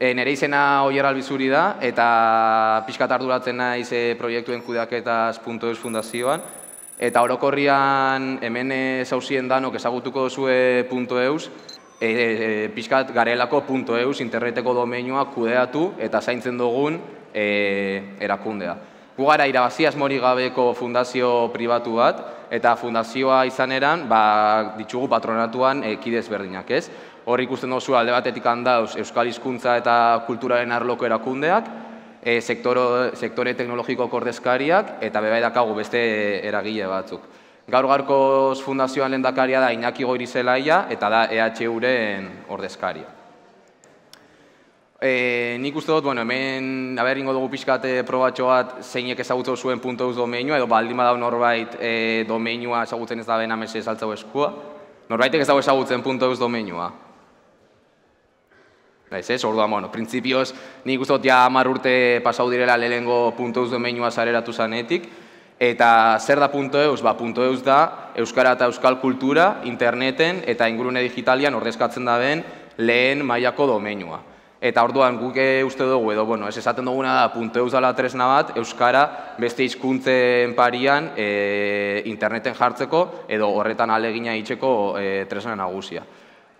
E, nere izena Oier Albizuri da, eta pixkat arduratzen naiz e, proiektuen kudeaketaz.eus fundazioan. Eta orokorrian hemen zauzien danok ezagutuko zue .eus, e, e, pixkat garelako .eus interneteko domeinua kudeatu eta zaintzen dugun e, erakundea. Gu gara irabaziaz mori gabeko fundazio pribatu bat, eta fundazioa izan eran, ba, ditugu patronatuan e, kidez berdinak, ez? Hor ikusten duzu alde batetik handauz Euskal Hizkuntza eta Kulturaren arloko erakundeak, e, sektoro, sektore teknologiko kordezkariak, eta bebai dakagu beste eragile batzuk. Gaur garkoz fundazioan lendakaria da Iñaki Goirizelaia eta da EHUren ordezkaria. E, nik uste dut, bueno, hemen haber ingo dugu pixkate probatxo bat zeinek ezagutzen zuen punto domeinua, edo baldin badau norbait e, domeinua ezagutzen ez da bena mese saltzau eskua. Norbaitek ezagu ezagutzen punto eus domeinua. Ez ez, orduan, bueno, prinsipioz, nik uste dut ja amar urte pasau direla lehengo punto eus domeinua zareratu zanetik, eta zer da punto eus? Ba, punto eus da Euskara eta Euskal Kultura, interneten eta ingurune digitalian ordezkatzen da ben lehen mailako domeinua. Eta orduan guk uste dugu edo bueno, ez esaten duguna da punteuz dela tresna bat euskara beste hizkuntzen parian e, interneten jartzeko edo horretan alegina itzeko e, tresna nagusia.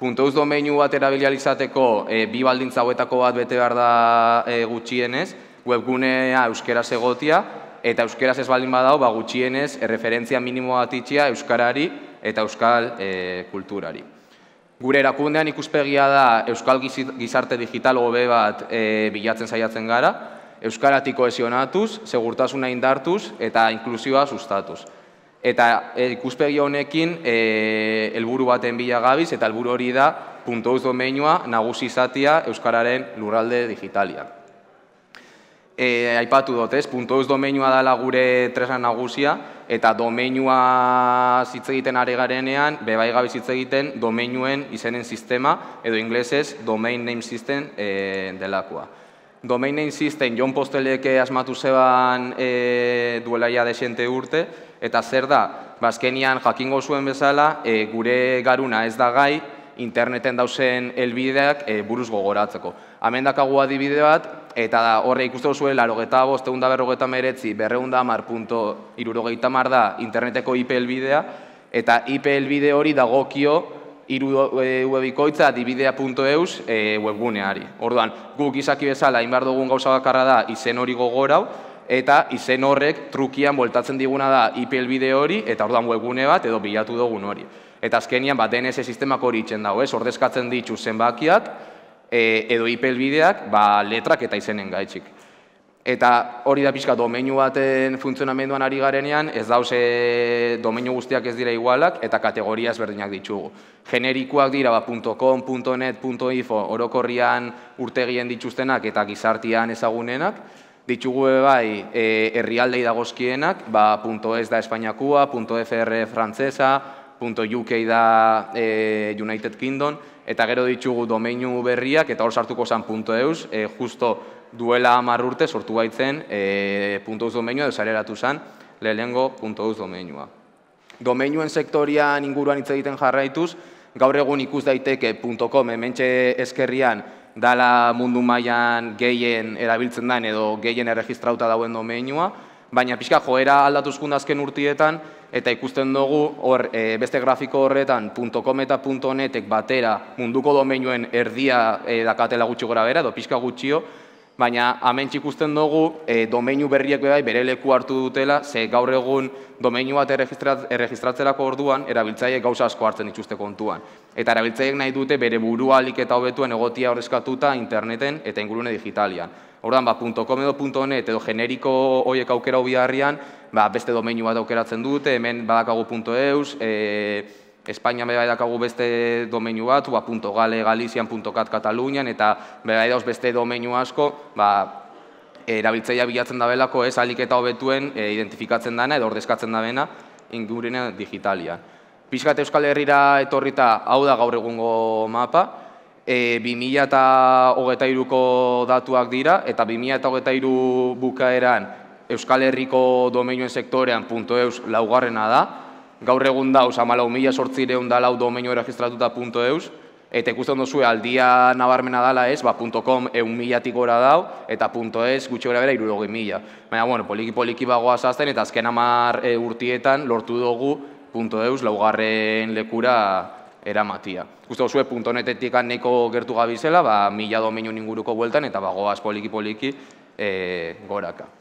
Punteuz domeinu bat erabilializateko e, bi baldintza hauetako bat bete behar da e, gutxienez, webgunea euskera egotia eta euskeraz ez baldin badau ba, gutxienez erreferentzia minimoa bat euskarari eta euskal e, kulturari. Gure erakundean ikuspegia da Euskal Gizarte Digital hobe bat e, bilatzen saiatzen gara, Euskaratik kohesionatuz, segurtasuna indartuz eta inklusioa sustatuz. Eta e, ikuspegi honekin e, helburu baten bila gabiz eta helburu hori da punto domeinua nagusi izatia Euskararen lurralde digitalian e, aipatu dut, ez, .eus domeinua dela gure tresna nagusia, eta domeinua hitz egiten ari garenean, bebai gabe hitz egiten domeinuen izenen sistema, edo inglesez Domain Name System e, delakoa. Domain Name System John Posteleke asmatu zeban e, duela ja desente urte, eta zer da, bazkenian jakingo zuen bezala, e, gure garuna ez da gai, interneten dauzen helbideak e, buruz gogoratzeko. Hemen dakagu adibide bat, eta horre ikusten zuen, laro bost, egun da berrogeta meretzi, berreunda mar, punto, irurogeita mar da interneteko IP helbidea, eta IP helbide hori dagokio iru e, webikoitza adibidea.eus e, webguneari. Orduan, guk izaki bezala, inbar dugun gauza bakarra da, izen hori gogorau, eta izen horrek trukian voltatzen diguna da IP helbide hori, eta orduan webgune bat edo bilatu dugun hori. Eta azkenian, bat DNS sistemak hori itxen dago, ez? Ordezkatzen ditu zenbakiak, e, edo ipelbideak, ba, letrak eta izenen gaitxik. Eta hori da pixka domeinu baten funtzionamenduan ari garenean, ez dauze domeinu guztiak ez dira igualak eta kategoria ezberdinak ditugu. Generikoak dira ba, .com, .net, .info orokorrian urtegien dituztenak eta gizartian ezagunenak, ditugu bai e, herrialdei dagozkienak, ba, .es da Espainiakua, .fr frantzesa, .uk da e, United Kingdom, eta gero ditugu domeinu berriak, eta hor sartuko zen .eus, e, justo duela amar urte sortu baitzen e, .eus domeinua, edo zareratu zen, lehenengo .eus domeinua. Domeinuen sektorian inguruan hitz egiten jarraituz, gaur egun ikus daiteke .com hementxe eskerrian dala mundu mailan gehien erabiltzen den edo gehien erregistrauta dauen domeinua, baina pixka joera aldatuzkun azken urtietan, eta ikusten dugu hor e, beste grafiko horretan .com eta .netek batera munduko domeinuen erdia e, dakatela gutxi gora bera, edo pixka gutxio, baina hemen ikusten dugu e, domeinu berriek bai bere leku hartu dutela, ze gaur egun domeinu bat erregistratzelako orduan, erabiltzaileek gauza asko hartzen dituzte kontuan. Eta erabiltzaileek nahi dute bere burua alik eta hobetuen egotia horrezkatuta interneten eta ingurune digitalian. Ordan ba, .com edo .net edo generiko horiek aukera hobiarrian, ba, beste domeinu bat aukeratzen dute, hemen badakagu .eus, e, Espainia bai dakagu beste domeinu bat, ba, .gale, Galizian, .cat, Katalunian, eta bai dauz beste domeinu asko, ba, erabiltzaia bilatzen da belako, ez, alik eta hobetuen e, identifikatzen dana edo ordezkatzen da bena ingurine digitalian. Piskat Euskal Herrira etorrita hau da gaur egungo mapa, e, 2008ko datuak dira, eta 2008 bukaeran Euskal Herriko domeinuen sektorean .eus laugarrena da, gaur egun dauz, amalau mila sortzireun da lau domeinu erregistratuta .eus, Eta ikusten duzu aldia nabarmena dala ez, ba, .com eun milatik gora dau, eta .es gutxi gara bera irurogi mila. Baina, bueno, poliki-poliki bagoa zazten, eta azken amar e, urtietan lortu dugu .eus laugarren lekura eramatia. Ikusten duzu, .netetik neko gertu gabizela, ba, mila domenio inguruko bueltan, eta bagoaz poliki-poliki e, goraka.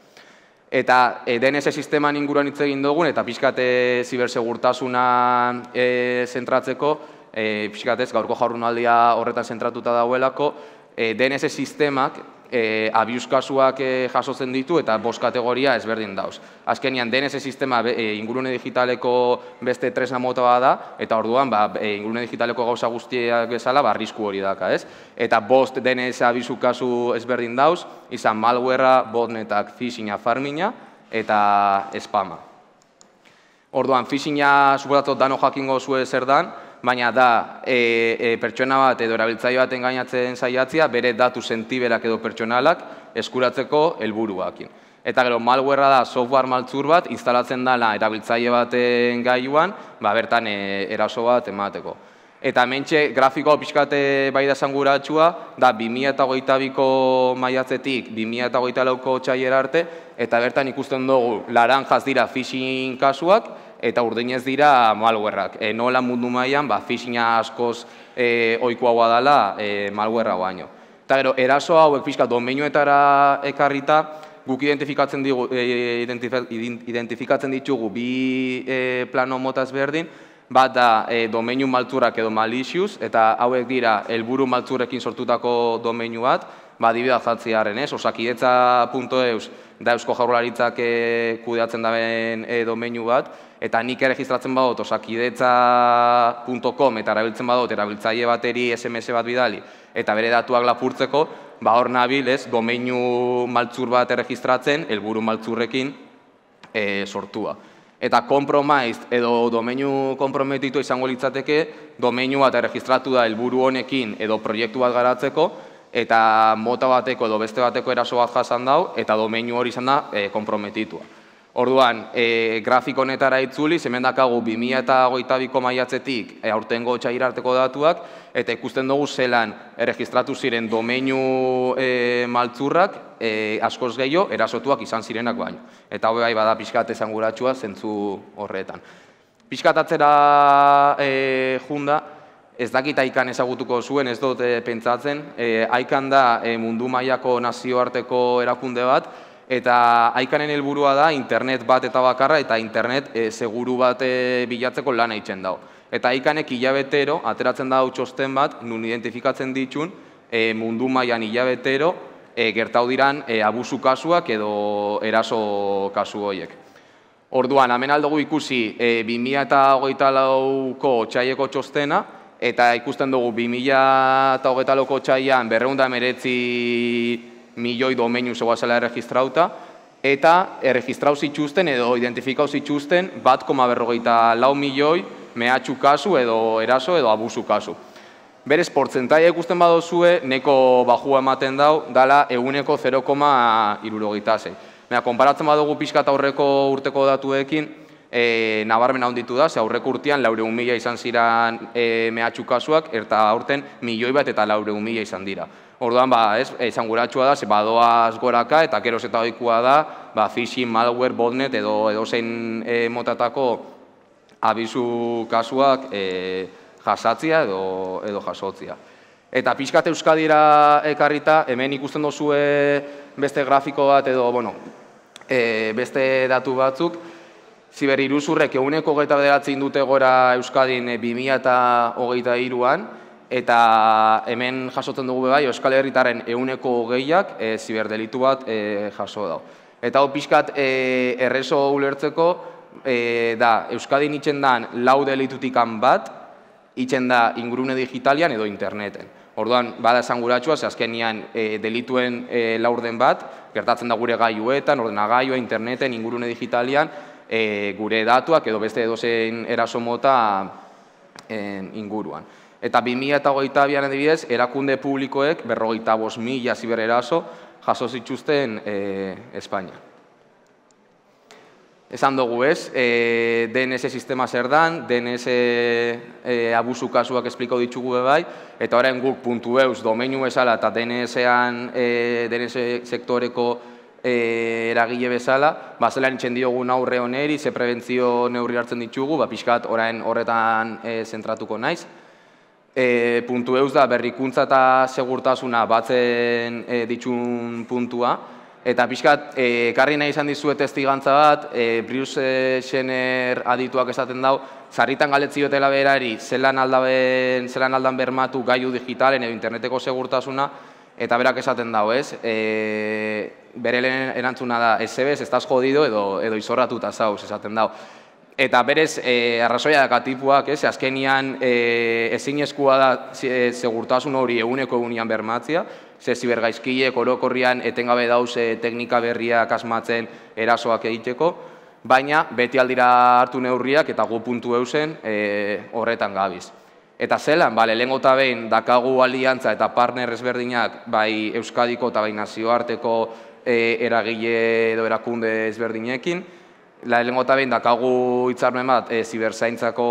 Eta e, DNS sisteman inguruan hitz egin dugun, eta pixkate zibersegurtasuna e, zentratzeko, e, pixkatez, gaurko jaurunaldia horretan zentratuta dauelako, e, DNS sistemak e, abiuz kasuak e, jasotzen ditu eta bost kategoria ezberdin dauz. Azkenian, DNS sistema e, ingurune digitaleko beste tresna mota da, eta orduan ba, e, ingurune digitaleko gauza guztiak bezala, ba, risku hori daka, ez? Eta bost DNS abizu kasu ezberdin dauz, izan malwarea, botnetak, phishinga, farmina eta spama. Orduan, phishinga, suposatzen dano jakingo zue zer dan, baina da e, e, pertsona bat edo erabiltzaile bat engainatzen saiatzia bere datu sentiberak edo pertsonalak eskuratzeko helburuakin. Eta gero malwarea da software maltzur bat instalatzen dela erabiltzaile baten gailuan, ba bertan e, eraso bat emateko. Eta mentxe grafikoa pixkate bai da zanguratsua, da 2022ko maiatzetik 2024ko txaiera arte, eta bertan ikusten dugu laranjaz dira phishing kasuak, eta urdinez dira malwerrak. E, nola mundu mailan ba, phishinga askoz e, oikoa dela e, malwerra baino. Eta gero, eraso hauek pixka domeinoetara ekarrita, guk identifikatzen, digu, e, identifikatzen ditugu bi e, plano motaz berdin, bat da e, domeinu malturak edo malicious, eta hauek dira helburu malturekin sortutako domeinu bat, ba, dibida zatziaren, ez? Osakidetza.eus da eusko jaurlaritzak kudeatzen daben e, domeinu bat, eta nik erregistratzen badot osakidetza.com eta erabiltzen badot erabiltzaile bateri SMS bat bidali eta bere datuak lapurtzeko, ba hor nabil, ez, domeinu maltzur bat erregistratzen, helburu maltzurrekin e, sortua. Eta compromised edo domeinu komprometitu izango litzateke, domeinu bat erregistratu da helburu honekin edo proiektu bat garatzeko, eta mota bateko edo beste bateko eraso bat jasan dau, eta domeinu hori izan da e, komprometitua. Orduan, e, grafiko honetara itzuli, hemen dakagu 2022ko maiatzetik e, aurtengo txairarteko datuak, eta ikusten dugu zelan erregistratu ziren domeinu e, maltzurrak e, askoz gehiago erasotuak izan zirenak baino. Eta hobe bai bada pixkat esanguratsua zentzu horretan. Pixkatatzera e, junda, ez dakit aikan ezagutuko zuen, ez dut e, pentsatzen, e, aikan da e, mundu mailako nazioarteko erakunde bat, eta aikanen helburua da internet bat eta bakarra eta internet e, seguru bat e, bilatzeko lan eitzen dago. Eta aikanek hilabetero, ateratzen da txosten bat, nun identifikatzen ditun e, mundu mailan hilabetero e, gertau diran e, abusu kasuak edo eraso kasu horiek. Orduan, hemen aldugu ikusi e, 2008 lauko txaieko txostena, eta ikusten dugu 2008 lauko txaian berreunda meretzi milioi domeinu zegoazela erregistrauta, eta erregistrau zituzten edo identifikau zituzten bat koma berrogeita lau milioi mehatxu kasu edo eraso edo abusu kasu. Berez, portzentaia ikusten badozue, neko bajua ematen dau, dala eguneko 0,irurogeita zei. Konparatzen badugu pixkat aurreko urteko datuekin, e, nabarmen handitu da, ze aurreko urtean laure mila izan ziran e, mehatxu kasuak, eta aurten milioi bat eta laure mila izan dira. Orduan, ba, ez, izan da, ze badoaz goraka eta keroz eta oikua da, ba, phishing, malware, botnet edo edo zein e, motatako abizu kasuak e, jasatzia edo, edo jasotzia. Eta pixkat euskadira ekarrita, hemen ikusten dozue beste grafiko bat edo, bueno, e, beste datu batzuk, Ziber iruzurrek eguneko gaita bederatzen dute gora Euskadin 2000 eta hogeita iruan, eta hemen jasotzen dugu bai Euskal Herritaren ehuneko hogeiak e, ziberdelitu bat e, jaso da. Eta hau pixkat e, erreso ulertzeko e, da Euskadin itzen dan lau delitutikan bat, itzen da ingurune digitalian edo interneten. Orduan, bada esan guratsua, ze azkenian e, delituen e, laurden bat, gertatzen da gure gaiuetan, ordenagailua, interneten, ingurune digitalian, e, gure datuak edo beste edozein eraso mota inguruan. Eta 2008 bian edibidez, erakunde publikoek berrogeita bos mila zibereraso jaso zituzten e, Espainia. Esan dugu ez, e, DNS sistema zer dan, DNS e, abusu kasuak espliko ditugu bai, eta orain guk puntu eus domeinu bezala eta DNS-ean, e, DNS sektoreko e, eragile bezala, ba, zela nintzen diogun aurre honeri, ze prebentzio neurri hartzen ditugu, ba, pixkat orain horretan e, zentratuko naiz. E, puntu eus da berrikuntza eta segurtasuna batzen e, ditun puntua, Eta pixkat, e, karri nahi izan dizuet testigantza bat, e, Bruce Schenner adituak esaten dau, zarritan galetzi dutela berari, zelan, aldaben, zelan aldan bermatu gaiu digitalen edo interneteko segurtasuna, eta berak esaten dau, ez? E, bere lehen erantzuna da, ez zebez, ez jodido edo, edo izorratuta zauz, esaten dau. Eta berez, e, arrazoia dakatipuak, ez? Azkenian, e, ezin eskua da e, segurtasun hori eguneko egunean bermatzia, ze zibergaizkile orokorrian etengabe dauze teknika berriak asmatzen erasoak egiteko, baina beti aldira hartu neurriak eta gu puntu eusen e, horretan gabiz. Eta zelan, bale, lehen gota behin dakagu aliantza eta partner ezberdinak bai Euskadiko eta bai nazioarteko e, eragile edo erakunde ezberdinekin, lehen gota behin dakagu hitzarmen bat e, ziberzaintzako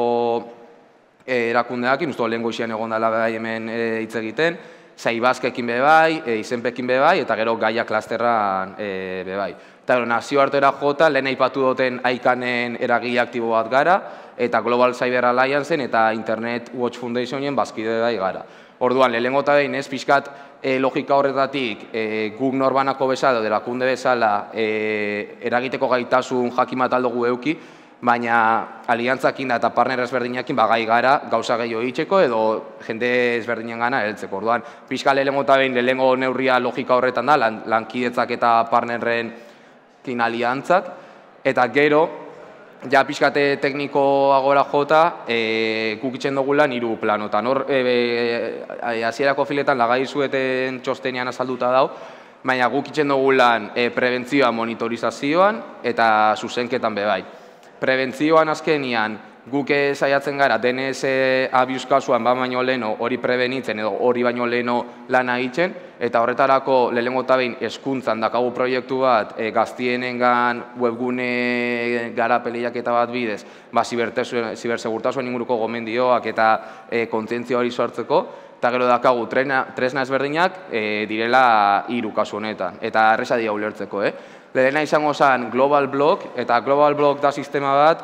e, erakundeakin, uste lehen goizian egon dela bai hemen e, hitz egiten, zaibazkekin be bai, e, izenpekin be bai, eta gero gaia klasterran e, be bai. Eta gero, nazioartera jota, lehen aipatu duten aikanen eragile aktibo bat gara, eta Global Cyber Allianceen eta Internet Watch Foundationen bazkide bai gara. Orduan, lehenengo eta behin ez, pixkat e, logika horretatik e, guk norbanako bezala, delakunde bezala, e, eragiteko gaitasun jakimat aldugu euki, baina aliantzakin eta partner ezberdinakin bagai gara gauza gehiago itxeko edo jende ezberdinen gana heltzeko. Orduan, pixka lehenengo eta behin lehenengo neurria logika horretan da, lan, lankidetzak eta partnerren aliantzak, eta gero, ja pixkate tekniko agora jota, e, gukitzen dugu lan iru planotan. Hor, e, e, azierako filetan lagai zueten txostenian azalduta dau, baina gukitzen dugu lan e, prebentzioa monitorizazioan eta zuzenketan bebai prebentzioan azkenian guk saiatzen gara DNS abuse kasuan ba baino leno hori prebenitzen edo hori baino leno lana egiten eta horretarako lehengo ta behin hezkuntzan dakagu proiektu bat e, gaztienengan webgune garapeliak eta bat bidez ba zibersegurtasun inguruko gomendioak eta e, kontzientzia hori sortzeko eta gero dakagu trena, tresna ezberdinak e, direla hiru kasu honetan eta erresa dira ulertzeko eh. Lehena izango zen Global Block, eta Global Block da sistema bat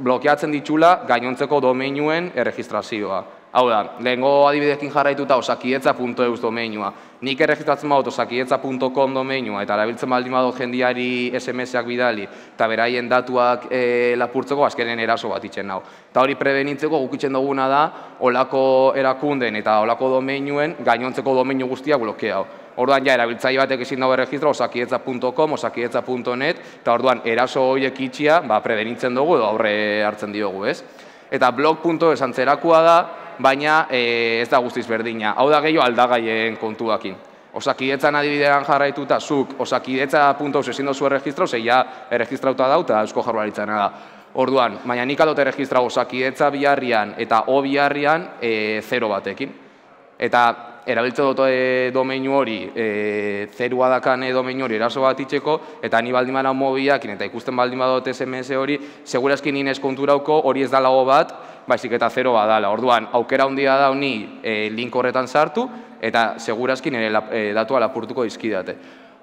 blokeatzen ditula gainontzeko domeinuen erregistrazioa. Hau da, lehenko adibidekin jarraituta osakietza.eus domeinua. Nik erregistratzen badut osakietza.com domeinua eta erabiltzen baldin badut jendiari SMS-ak bidali eta beraien datuak e, lapurtzeko azkenen eraso bat itxen nau. Eta hori prebenitzeko gukitzen duguna da olako erakunden eta olako domeinuen gainontzeko domeinu guztiak blokeau. Orduan ja erabiltzaile batek ezin dago erregistra osakietza.com, osakietza.net eta orduan eraso horiek itxia, ba prebenitzen dugu edo aurre hartzen diogu, ez? Eta blog.es antzerakua da, baina e, ez da guztiz berdina. Hau da gehiago aldagaien kontuakin. Osakietzan adibidean jarraituta, zuk osakidetza.eus ezin dozu erregistra, ja erregistrauta da, eta eusko jarraritzena da. Orduan, baina nik adot erregistra osakidetza biharrian eta o biharrian e, zero batekin. Eta erabiltze dut e, domeinu hori, e, zerua dakan e, domeinu hori eraso bat itxeko, eta ni baldin bada mobiak, eta ikusten baldin badot SMS hori, segurazki nien eskonturauko hori ez dalago bat, baizik eta zero badala. Orduan, aukera handia da honi e, link horretan sartu, eta segurazki nire e, datua lapurtuko izkidate.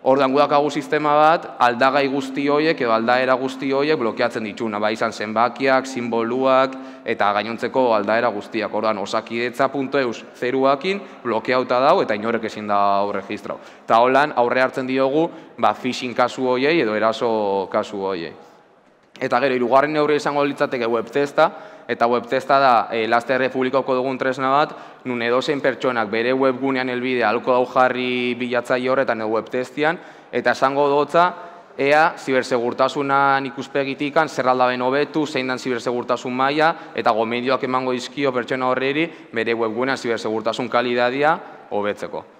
Ordan gudakagu sistema bat, aldagai guzti horiek edo aldaera guzti horiek blokeatzen dituna, bai izan zenbakiak, simboluak eta gainontzeko aldaera guztiak. Ordan osakidetza.eus zeruakin blokeauta dau eta inorek ezin da registrau. Ta holan aurre hartzen diogu, ba phishing kasu horiei edo eraso kasu horiei. Eta gero, irugarren neurri izango litzateke web testa, eta web testa da e, Laster Republikoko dugun tresna bat, nun edozein pertsonak bere webgunean elbidea alko dau jarri bilatzai horretan edo web testian, eta esango dotza, ea zibersegurtasunan ikuspegitikan zer aldaben hobetu, zein dan zibersegurtasun maila, eta gomendioak emango izkio pertsona horreri bere webgunean zibersegurtasun kalidadia hobetzeko.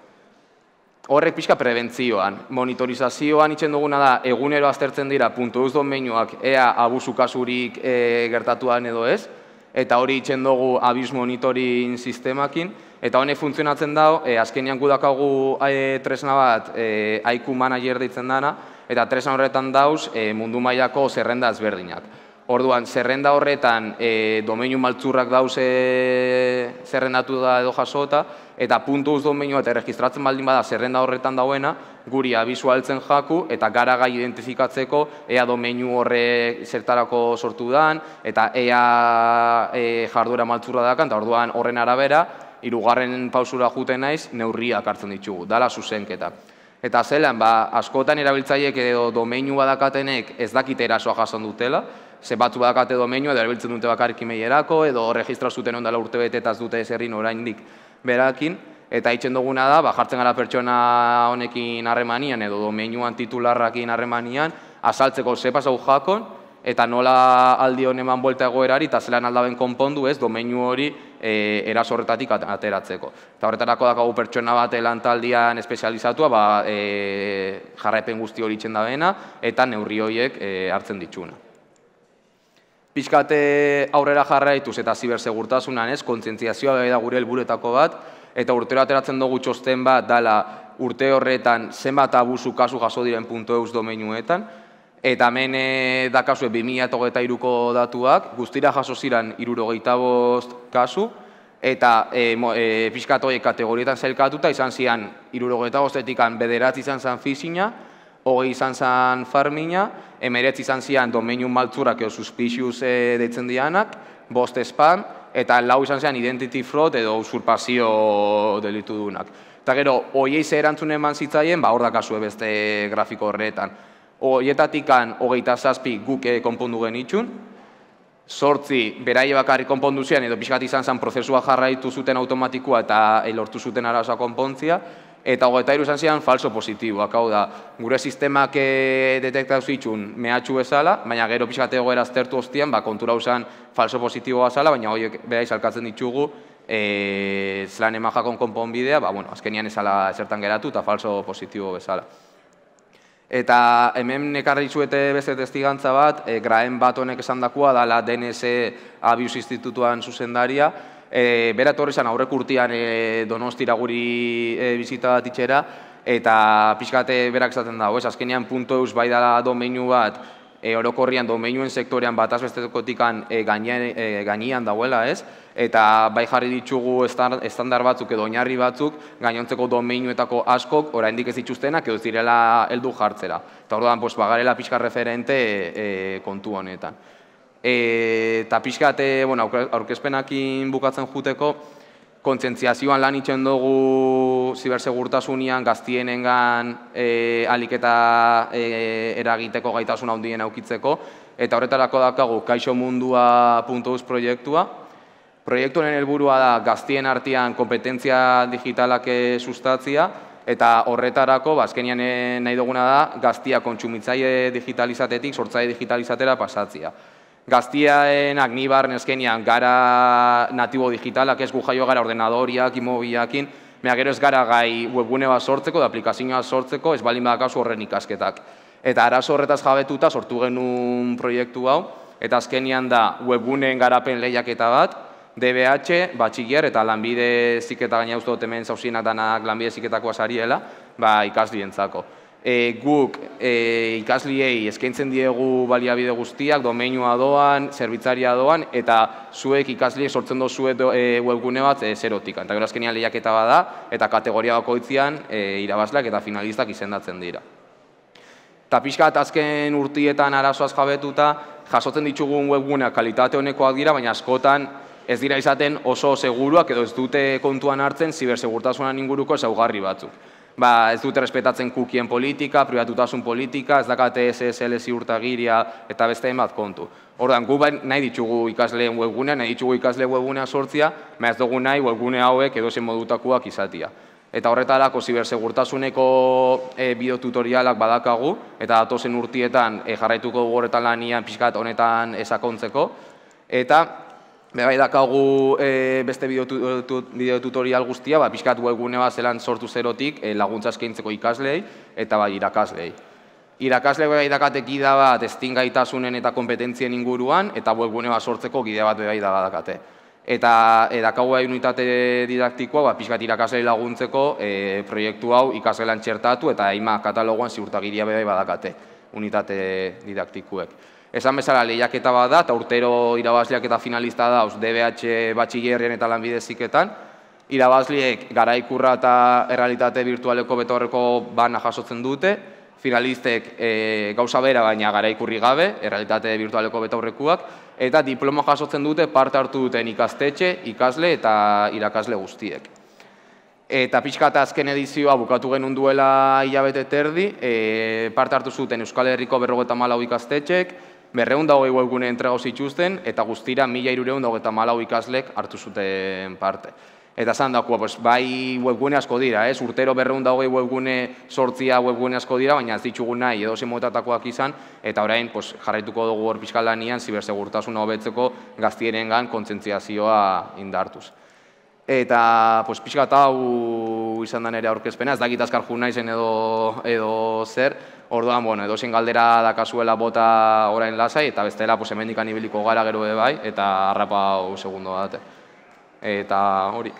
Horrek pixka prebentzioan, monitorizazioan itzen duguna da, egunero aztertzen dira puntu eus domeinuak ea abusu kasurik e, gertatuan edo ez, eta hori itzen dugu abiz monitoring sistemakin, eta honek funtzionatzen dago, e, azkenian gudakagu e, tresna bat, e, aiku manager ditzen dana, eta tresna horretan dauz e, mundu mailako zerrenda ezberdinak. Orduan, zerrenda horretan e, domeinu maltzurrak dauz e, zerrendatu da edo jasota, eta puntu uz domeinu eta registratzen baldin bada zerrenda horretan dauena, guri abizu altzen jaku, eta gara gai identifikatzeko ea domeinu horre zertarako sortu dan, eta ea e, jarduera maltzurra dakan, eta orduan horren arabera, irugarren pausura juten naiz, neurriak hartzen ditugu, dala zuzenketak. Eta zelan, ba, askotan erabiltzaiek edo domeinu badakatenek ez dakite erasoa jason dutela, ze batzu badakate domeinu edo erabiltzen dute bakarrik imeierako, edo registra zuten ondala urte betetaz dute ezerrin oraindik berakin, eta hitzen duguna da, ba, jartzen gara pertsona honekin harremanian edo domeinuan titularrakin harremanian, azaltzeko ze pasau jakon, eta nola aldi honen eman buelta egoerari, eta zelan aldaben konpondu ez, domeinu hori e, eraso horretatik ateratzeko. Eta horretarako dakagu pertsona bat lantaldian espezializatua, ba, e, jarraipen guzti hori itxen bena, eta neurri horiek e, hartzen ditxuna. Piskate aurrera jarraituz eta zibersegurtasunan ez, kontzientziazioa da gure helburuetako bat, eta urtero ateratzen dugu txosten bat dala urte horretan zenbat abusu kasu jaso diren puntu eus domeinuetan, Eta hemen e, da kasu 2008ko datuak, guztira jaso ziren irurogeita bost kasu, eta e, e, fiskatoiek kategorietan zelkatuta izan zian irurogeita bostetik bederatzi izan zen fizina, hogei izan zen farmina, emeretzi izan zian domeinu maltzurak edo suspicious e, deitzen dianak, bost spam, eta lau izan zian identity fraud edo usurpazio delitu dunak. Eta gero, hoiei ze erantzun eman zitzaien, ba hor da kasu beste grafiko horretan. Hoietatikan hogeita zazpi guke konpondu genitxun, sortzi beraie bakarri konpondu zian, edo pixkat izan zen prozesua jarraitu zuten automatikoa eta lortu zuten arazoa konpontzia, eta hogeita iru izan zian falso positiboak, hau da, gure sistemak eh, detektatu zitxun mehatxu bezala, baina gero pixkat egoera aztertu ostian, ba, kontura usan falso positiboa zala, baina horiek beha izalkatzen ditugu, e, zelan emajakon konponbidea, ba, bueno, azkenian ezala ezertan geratu eta falso positibo bezala. Eta hemen nekarri zuete beste testigantza bat, e, graen bat honek esan dakua, dala DNS Abius Institutuan zuzendaria, e, bera etorri zen aurrek urtean e, donostira guri e, bizita bat itxera, eta pixkate berak esaten dago, ez azkenean punto eus bai dala domeinu bat, e, orokorrian domeinuen sektorean bat azbestekotikan e, gainean, e, gainean dauela, ez? eta bai jarri ditugu estandar batzuk edo oinarri batzuk gainontzeko domeinuetako askok oraindik ez dituztenak edo direla heldu jartzera. Eta orduan pues bagarela pixka referente e, kontu honetan. E, eta pixkate, bueno, aurkezpenakin bukatzen juteko, kontzentziazioan lan itxen dugu zibersegurtasunian gaztienengan e, alik eta e, eragiteko gaitasun handien aukitzeko, eta horretarako dakagu kaixomundua.eus proiektua, Proiektu honen helburua da gaztien artean kompetentzia digitalak sustatzia eta horretarako bazkenian ba, nahi duguna da gaztia kontsumitzaile digitalizatetik sortzaile digitalizatera pasatzia. Gaztiaen agnibar nezkenian gara natibo digitalak ez gu gara ordenadoriak, imobiakin, mea gero ez gara gai webgune bat sortzeko, da aplikazioa sortzeko, ez balin badakazu horren ikasketak. Eta arazo horretaz jabetuta sortu genuen proiektu hau, eta azkenian da webguneen garapen lehiaketa bat, DBH, batxikiar eta lanbide ziketa gaina uste dut hemen zauzienak danak lanbide ziketakoa sariela, ba, ikaslientzako. E, guk e, ikasliei eskaintzen diegu baliabide guztiak, domeinua doan, zerbitzaria doan, eta zuek ikasliek sortzen dozu e, webgune bat e, zerotik. Eta gero azkenian lehiaketa bada, eta kategoria bakoitzean e, irabazleak eta finalistak izendatzen dira. Eta pixkat azken urtietan arazoaz jabetuta, jasotzen ditugun webguneak kalitate honekoak dira, baina askotan ez dira izaten oso seguruak edo ez dute kontuan hartzen zibersegurtasunan inguruko ezaugarri batzuk. Ba, ez dute respetatzen kukien politika, privatutasun politika, ez dakate SSL ziurtagiria eta beste bat kontu. Ordan gu bai nahi ditugu ikasleen webgunea, nahi ditugu ikasle webgunea sortzia, ma ez dugu nahi webgune hauek edo zen modutakoak izatia. Eta horretarako zibersegurtasuneko e, bideotutorialak badakagu, eta datozen urtietan e, jarraituko dugu horretan lanian pixkat honetan esakontzeko. Eta Bai dakagu e, beste bideo tutorial guztia, ba, pixkat webgune bat zelan sortu zerotik e, laguntza eskaintzeko ikaslei eta bai irakaslei. Irakasle bai dakate gida bat estingaitasunen eta kompetentzien inguruan eta webgune bat sortzeko gide bat bai dakate. eta edakau bai unitate didaktikoa, ba, pixkat irakasle laguntzeko e, proiektu hau ikasgelan txertatu eta ima katalogoan ziurtagiria bebai badakate unitate didaktikuek. Esan bezala lehiaketa bat da, eta urtero irabazleak eta finalista da, DBH batxillerrien eta lanbideziketan, irabazliek garaikurra eta errealitate virtualeko betorreko bana jasotzen dute, finalistek e, gauza bera baina garaikurri gabe, errealitate virtualeko betaurrekuak, eta diploma jasotzen dute parte hartu duten ikastetxe, ikasle eta irakasle guztiek. Eta pixka eta azken edizioa bukatu genuen duela hilabete terdi, e, parte hartu zuten Euskal Herriko berrogeta malau ikastetxek, berreun dago webgune entrego zituzten, eta guztira mila irureun dago eta malau ikaslek hartu zuten parte. Eta zan dagoa, pues, bai webgune asko dira, ez? urtero berreun dago webgune sortzia webgune asko dira, baina ez ditugu nahi edo zemotatakoak izan, eta orain pues, jarraituko dugu hor pixkal lanian, zibersegurtasuna hobetzeko gaztieren gan kontzentziazioa indartuz. Eta, pues, pixka eta hau izan da nire aurkezpena, ez dakit azkar juna izen edo, edo zer, orduan, bueno, edo galdera dakazuela bota orain lasai, eta bestela, pues, emendikan ibiliko gara gero bai, eta harrapa hau segundo bat. Eta hori.